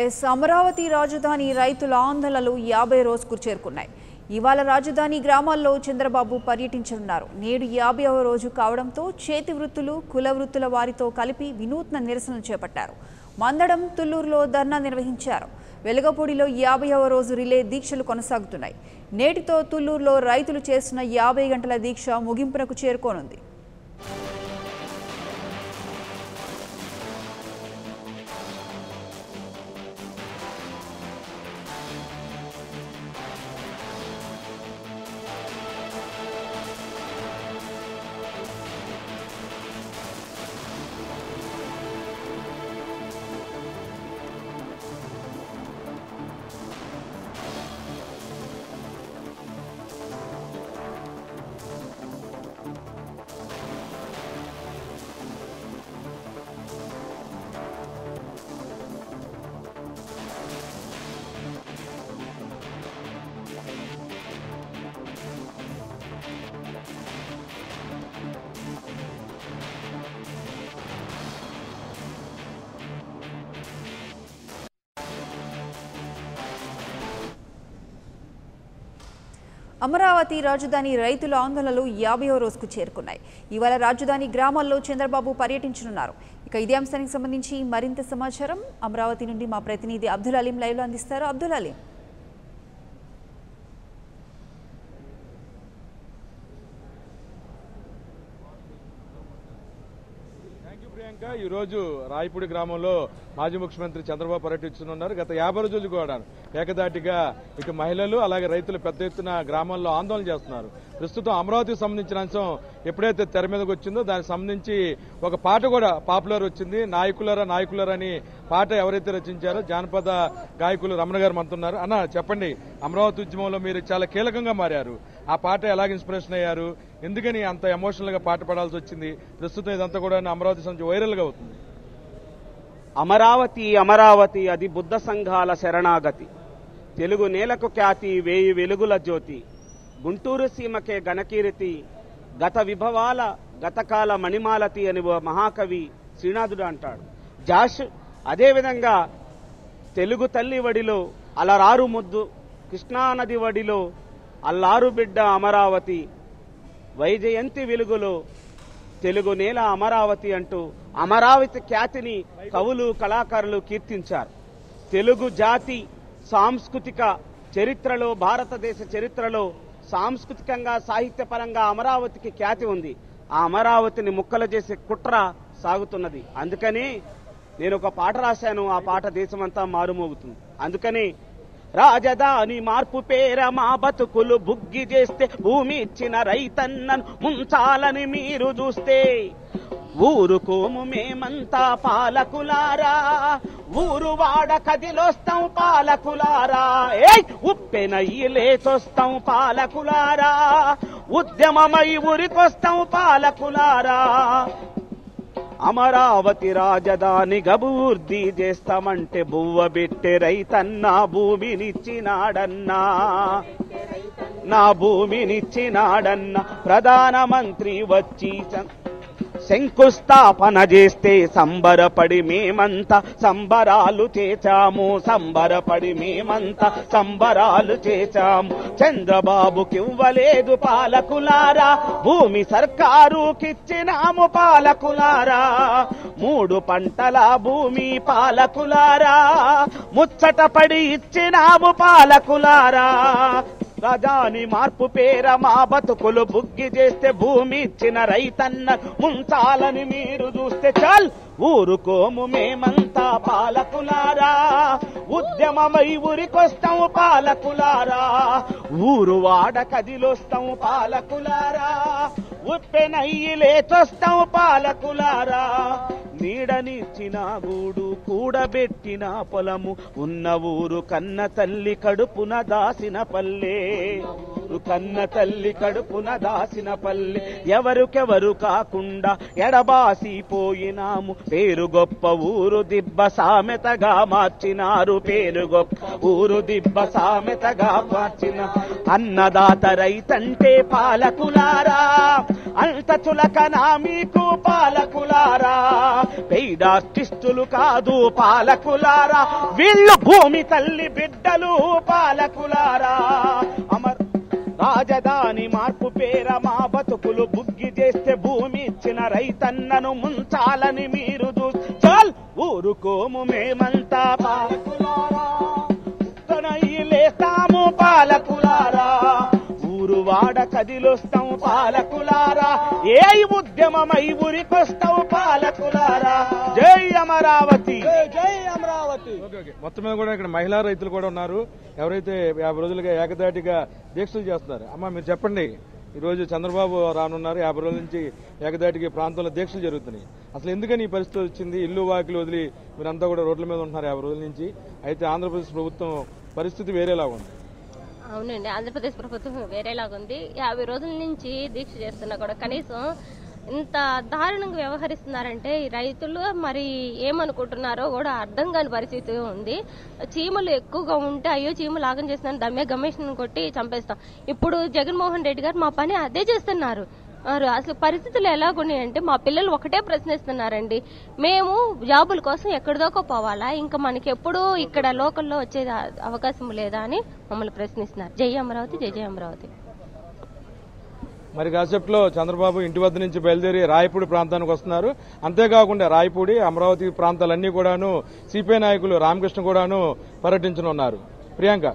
Yes Amaravati రాజధాని రైతుల ఆందోళనలు యాభై రోజుకు చేరుకున్నాయి. ఇవాళ రాజధాని గ్రామాల్లో చంద్రబాబు పర్యటించనున్నారు. నేడు యాభైవ రోజు కావడంతో చేతి వృత్తులు కుల వృత్తుల వారితో కలిపి వినూత్న నిరసనలు చేపట్టారు. మందడం తుళ్ళూరులో ధర్నా నిర్వహించారు. వెలగపూడిలో యాభైవ రోజు రిలే దీక్షలు కొనసాగుతున్నాయి. నేటితో తుళ్ళూరులో రైతులు చేస్తున్న యాభై గంటల దీక్ష ముగింపునకు చేరుకోనుంది. అమరావతి రాజధాని రైతుల ఆందోళనలు యాభైవ రోజుకు చేరుకున్నాయి. ఇవాళ రాజధాని గ్రామాల్లో చంద్రబాబు పర్యటించనున్నారు. ఇక ఇదే అంశానికి సంబంధించి మరింత సమాచారం అమరావతి నుండి మా ప్రతినిధి అబ్దుల్ అలీం లైవ్లో అందిస్తారు. అబ్దుల్ అలీం. ప్రియాంక ఈ రోజు రాయపూడి గ్రామంలో మాజీ ముఖ్యమంత్రి చంద్రబాబు పర్యటిస్తున్నారు గత యాభై రోజులు కూడా ఏకదాటిగా ఇక మహిళలు అలాగే రైతులు పెద్ద ఎత్తున గ్రామాల్లో ఆందోళన చేస్తున్నారు. ప్రస్తుతం అమరావతికి సంబంధించిన అంశం ఎప్పుడైతే తెర మీదకి వచ్చిందో దానికి సంబంధించి ఒక పాట కూడా పాపులర్ వచ్చింది. నాయకులరా నాయకులరా అని పాట ఎవరైతే రచించారో జానపద గాయకులు రమణ గారు అంటున్నారు అన్న చెప్పండి అమరావతి ఉద్యమంలో మీరు చాలా కీలకంగా మారారు. ఆ పాట ఎలాగ ఇన్స్పిరేషన్ అయ్యారు? ఎందుకని అంత ఎమోషనల్గా పాట పాడాల్సి వచ్చింది? ప్రస్తుతం ఇదంతా కూడా అమరావతి సంబంధించి వైరల్గా అవుతుంది. అమరావతి అమరావతి అది బుద్ధ సంఘాల శరణాగతి. తెలుగు నేలకు ఖ్యాతి వేయి వెలుగుల జ్యోతి. గుంటూరు సీమకే గణకీర్తి గత విభవాల గతకాల మణిమాలతి అని ఓ మహాకవి శ్రీనాథుడు అంటాడు. జాష్ అదేవిధంగా తెలుగు తల్లి వడిలో అలరారు ముద్దు కృష్ణానది వడిలో అల్లారు బిడ్డ అమరావతి వైజయంతి వెలుగులో తెలుగు నేల అమరావతి అంటూ అమరావతి ఖ్యాతిని కవులు కళాకారులు కీర్తించారు. తెలుగు జాతి సాంస్కృతిక చరిత్రలో భారతదేశ చరిత్రలో సాంస్కృతికంగా సాహిత్యపరంగా అమరావతికి ఖ్యాతి ఉంది. ఆ అమరావతిని ముక్కలు చేసే కుట్ర సాగుతున్నది. అందుకని నేను ఒక పాట రాశాను ఆ పాట దేశమంతా మారుమోగుతుంది. అందుకని రాజధాని మార్పు పేర మా బతుకులు బుగ్గి చేస్తే భూమి ఇచ్చిన రైతన్నను ముంచాలని మీరు చూస్తే ఊరుకోము మేమంతా పాలకులారా. ఊరు వాడ కదిలొస్తాం పాలకులారా. ఏ ఉప్పెనయ్యి లేచొస్తాం పాలకులారా. ఉద్యమమై ఊరికొస్తాం పాలకులారా. అమరావతి రాజధాని గబూర్ది చేస్తామంటే బువ్వ బిట్టె రైతన్నా భూమినిచ్చినాడన్నా. నా భూమినిచ్చినాడన్నా. ప్రధానమంత్రి వచ్చి చంద్ర శంకుస్థాపన చేస్తే సంబరపడి మేమంతా సంబరాలు చేచాము సంబరపడి మేమంతా సంబరాలు చేచాము చంద్రబాబుకి ఇవ్వలేదు పాలకులారా భూమి సర్కారుకిచ్చినాము పాలకులారా. మూడు పంటల భూమి పాలకులారా ముచ్చటపడి ఇచ్చినాము పాలకులారా. రజాని మార్పు పేర మా బతుకులు బుగ్గి చేస్తే భూమి ఇచ్చిన రైతన్న ముంచాలని మీరు చూస్తే చాల్! ఊరుకోము మేమంతా పాలకులారా. ఉద్యమమై ఊరికొస్తాము పాలకులారా. ఊరు వాడ కదిలొస్తాము పాలకులారా. ఉప్పెనయ్యి లేచొస్తాము పాలకులారా. నీడనిచ్చిన గూడు కూడబెట్టిన పొలము ఉన్న ఊరు కన్న తల్లి కడుపున దాసిన పల్లె. కన్న తల్లి కడుపున దాసిన పల్లె. ఎవరికెవరు కాకుండా ఎడబాసిపోయినాము పేరు గొప్ప ఊరు దిబ్బ సామెతగా మార్చినారు. పేరు గొప్ప ఊరు దిబ్బ సామెతగా మార్చిన అన్నదాత రైతంటే పాలకులారా. అంత చులకనా మీకు పాలకులారా? పెయిడ్ కాదు పాలకులారా. వీళ్ళు భూమి తల్లి బిడ్డలు పాలకులారా. అమర్ రాజధాని మార్పు పేర మా బతుకులు బుగ్గి చేస్తే భూమి ఇచ్చిన రైతన్నను ముంచాలని మీరు చూ చాల్ ఊరుకోము మేమంతా. పాలకులారా లేస్తాము పాలకులారా. కదిలొస్తాం పాలకులారా. ఏ ఉద్యమమై ఊరికొస్తాం పాలకులారా. జై అమరావతి. జై అమరావతి. Okay okay. మొత్తం మీద కూడా ఇక్కడ మహిళా రైతులు కూడా ఉన్నారు. ఎవరైతే యాభై రోజులుగా ఏకదాటిగా దీక్షలు చేస్తున్నారు. అమ్మ మీరు చెప్పండి. ఈ రోజు చంద్రబాబు రానున్నారు. యాభై రోజుల నుంచి ఏకదాటికి ప్రాంతంలో దీక్షలు జరుగుతున్నాయి. అసలు ఎందుకని ఈ పరిస్థితి వచ్చింది? ఇల్లు వాకిలు వదిలి మీరంతా కూడా రోడ్ల మీద ఉంటున్నారు యాభై రోజుల నుంచి. అయితే ఆంధ్రప్రదేశ్ ప్రభుత్వం పరిస్థితి వేరేలా ఉంది. అవునండి ఆంధ్రప్రదేశ్ ప్రభుత్వం వేరేలాగా ఉంది యాభై రోజుల నుంచి దీక్ష చేస్తున్నా కూడా కనీసం ఇంత దారుణంగా వ్యవహరిస్తున్నారంటే ఈ రైతులు మరి ఏమనుకుంటున్నారో కూడా అర్థం కాని పరిస్థితి ఉంది. చీమలు ఎక్కువగా ఉంటే అయ్యో చీమలు ఆగం చేస్తున్నాను దమ్మే గమేషన్ కొట్టి చంపేస్తాం. ఇప్పుడు జగన్మోహన్ రెడ్డి గారు మా పని అదే చేస్తున్నారు. అసలు పరిస్థితులు ఎలాగున్నాయంటే మా పిల్లలు ఒకటే ప్రశ్నిస్తున్నారండి. మేము జాబుల కోసం ఎక్కడిదోకో పోవాలా? ఇంకా మనకి ఎప్పుడు ఇక్కడ లోకల్లో వచ్చే అవకాశం లేదా అని మమ్మల్ని ప్రశ్నిస్తున్నారు. జై అమరావతి జై జై అమరావతి. మరి కాసేపులో చంద్రబాబు ఇంటి వద్ద నుంచి బయలుదేరి రాయపూడి ప్రాంతానికి వస్తున్నారు. అంతేకాకుండా రాయపూడి అమరావతి ప్రాంతాలన్నీ కూడాను సిపిఐ నాయకులు రామకృష్ణ కూడాను పర్యటించనున్నారు. ప్రియాంక.